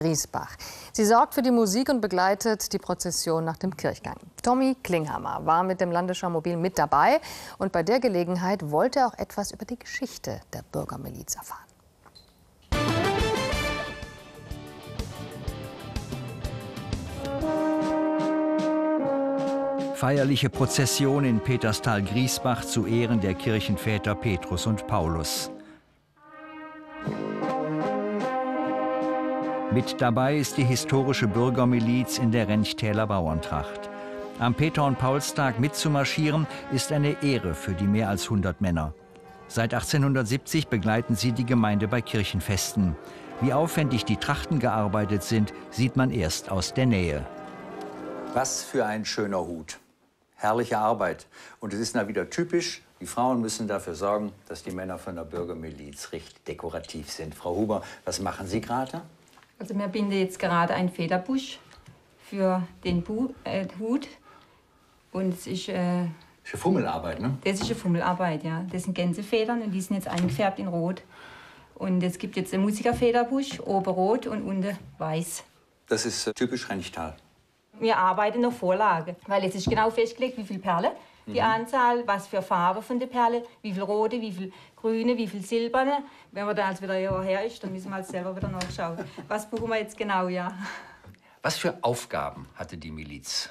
Griesbach. Sie sorgt für die Musik und begleitet die Prozession nach dem Kirchgang. Tommy Klinghammer war mit dem Landesschau Mobil mit dabei und bei der Gelegenheit wollte er auch etwas über die Geschichte der Bürgermiliz erfahren. Feierliche Prozession in Peterstal-Griesbach zu Ehren der Kirchenväter Petrus und Paulus. Mit dabei ist die historische Bürgermiliz in der Renchtäler Bauerntracht. Am Peter- und Paulstag mitzumarschieren ist eine Ehre für die mehr als 100 Männer. Seit 1870 begleiten sie die Gemeinde bei Kirchenfesten. Wie aufwendig die Trachten gearbeitet sind, sieht man erst aus der Nähe. Was für ein schöner Hut. Herrliche Arbeit. Und es ist mal wieder typisch, die Frauen müssen dafür sorgen, dass die Männer von der Bürgermiliz richtig dekorativ sind. Frau Huber, was machen Sie gerade? Also wir binden jetzt gerade einen Federbusch für den Bu äh, Hut. Und es ist... Äh, ist eine Fummelarbeit, ne? Das ist eine Fummelarbeit, ja. Das sind Gänsefedern und die sind jetzt eingefärbt in Rot. Und es gibt jetzt einen Musikerfederbusch, oben rot und unten weiß. Das ist äh, typisch Renchtal. Wir arbeiten nach Vorlage, weil es ist genau festgelegt, wie viele Perlen die mhm. Anzahl, was für Farbe von der Perle, wie viel rote, wie viel grüne, wie viel silberne. Wenn man dann als wieder her ist, dann müssen wir halt selber wieder nachschauen. Was brauchen wir jetzt genau, ja. Was für Aufgaben hatte die Miliz?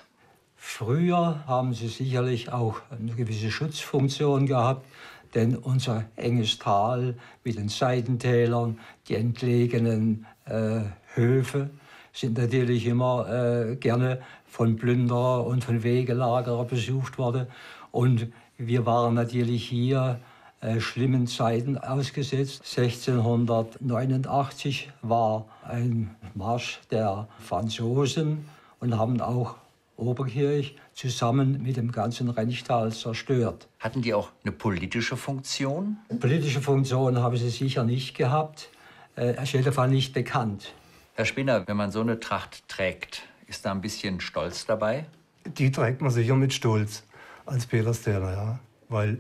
Früher haben sie sicherlich auch eine gewisse Schutzfunktion gehabt, denn unser enges Tal mit den Seitentälern, die entlegenen äh, Höfe, sind natürlich immer äh, gerne von Plünderer und von Wegelagerer besucht worden. Und wir waren natürlich hier äh, schlimmen Zeiten ausgesetzt. 1689 war ein Marsch der Franzosen und haben auch Oberkirch zusammen mit dem ganzen Renchtal zerstört. Hatten die auch eine politische Funktion? Politische Funktion haben sie sicher nicht gehabt. Äh, er ist jedenfalls nicht bekannt. Herr Spinner, wenn man so eine Tracht trägt, ist da ein bisschen Stolz dabei? Die trägt man sicher mit Stolz als Peterstäler, ja. Weil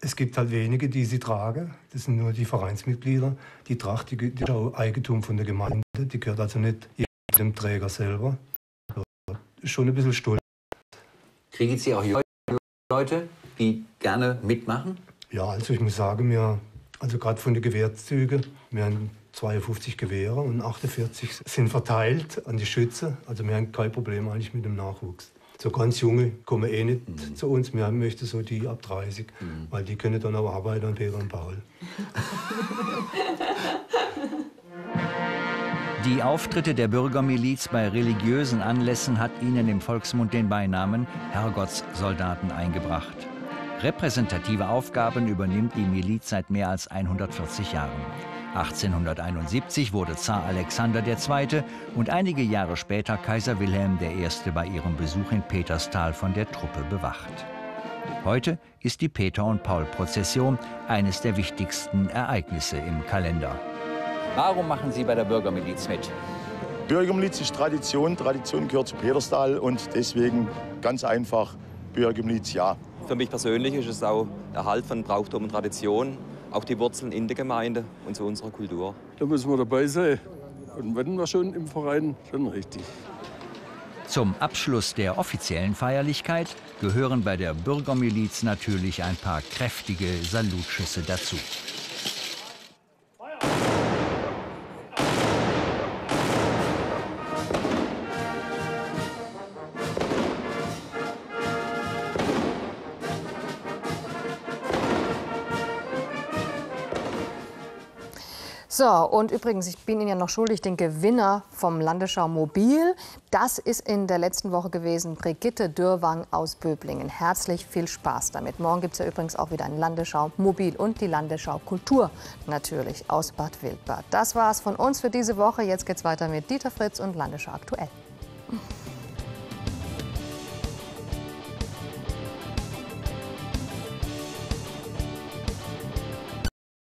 es gibt halt wenige, die sie tragen. Das sind nur die Vereinsmitglieder. Die Tracht die, die ist auch Eigentum von der Gemeinde. Die gehört also nicht dem Träger selber. Ist schon ein bisschen stolz. Kriegen Sie auch Leute, die gerne mitmachen? Ja, also ich muss sagen, wir, also gerade von den Gewehrzügen, wir haben 52 Gewehre und 48 sind verteilt an die Schütze. Also wir haben kein Problem eigentlich mit dem Nachwuchs so ganz junge kommen eh nicht mhm. zu uns. Wir möchten so die ab 30, mhm. weil die können dann auch arbeiten an Peter und Paul. Die Auftritte der Bürgermiliz bei religiösen Anlässen hat ihnen im Volksmund den Beinamen Herrgottssoldaten eingebracht. Repräsentative Aufgaben übernimmt die Miliz seit mehr als 140 Jahren. 1871 wurde Zar Alexander II. und einige Jahre später Kaiser Wilhelm I. bei ihrem Besuch in Peterstal von der Truppe bewacht. Heute ist die Peter- und Paul-Prozession eines der wichtigsten Ereignisse im Kalender. Warum machen Sie bei der Bürgermiliz mit? Bürgermiliz ist Tradition, Tradition gehört zu Peterstal und deswegen ganz einfach Bürgermiliz ja. Für mich persönlich ist es auch Erhalt von Brauchtum und Tradition auch die Wurzeln in der Gemeinde und zu unserer Kultur. Da müssen wir dabei sein. Und wenn wir schon im Verein, schon richtig. Zum Abschluss der offiziellen Feierlichkeit gehören bei der Bürgermiliz natürlich ein paar kräftige Salutschüsse dazu. So, und übrigens, ich bin Ihnen ja noch schuldig, den Gewinner vom Landesschau Mobil. Das ist in der letzten Woche gewesen, Brigitte Dürrwang aus Böblingen. Herzlich viel Spaß damit. Morgen gibt es ja übrigens auch wieder ein Landesschau Mobil und die Landesschau Kultur natürlich aus Bad Wildbad. Das war es von uns für diese Woche. Jetzt geht es weiter mit Dieter Fritz und Landesschau aktuell.